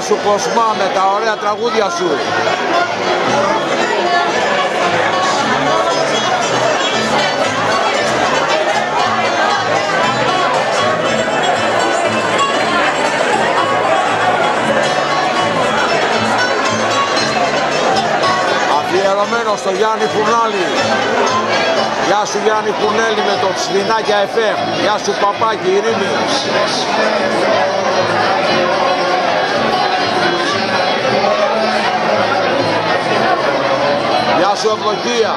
σου Κοσμά με τα ωραία τραγούδια σου. Αφιερωμένος στο Γιάννη Φουνάλη. Γεια σου Γιάννη Φουνέλη με το Σβινάκια FM. Γεια σου Παπάκι Ειρήνη. Γεια σου Ευλογία.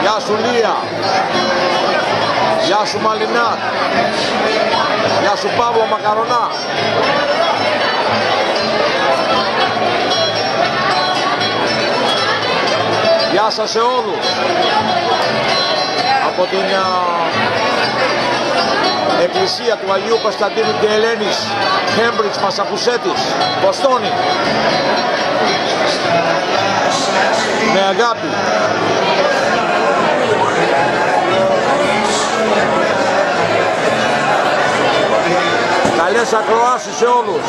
Γεια σου Λία. Γεια σου Μαλινά. Γεια σου Παύλο Μακαρονά. Γεια σας σε όλους. Από την α, Εκκλησία του Αγίου Κωνσταντίνου και Ελένης, Cambridge, Μασαχουσέτης, Βοστόνη. Με αγάπη. Καλές ακροάσεις σε όλους.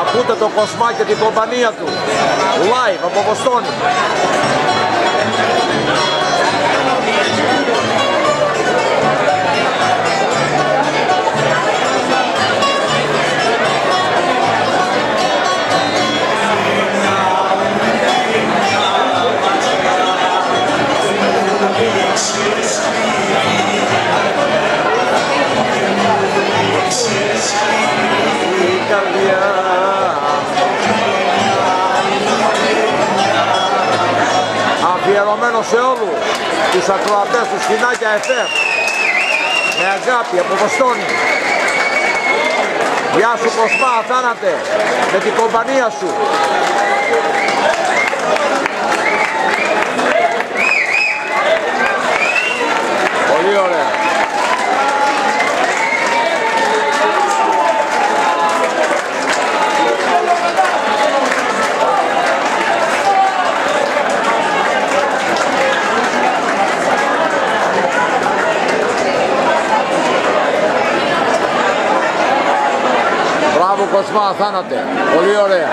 Ακούτε το Κοσμά και την κομπανία του. Live από Βοστόνη. Αφιερωμένο σε όλους τους ακροατές του Σκηνάκια FM με αγάπη από Βοστόνη. Γεια σου Κοσμά Θάνατε με την κομπανία σου Πολύ ωραία Μπράβο Κοσμά, θάνατε. Πολύ ωραία.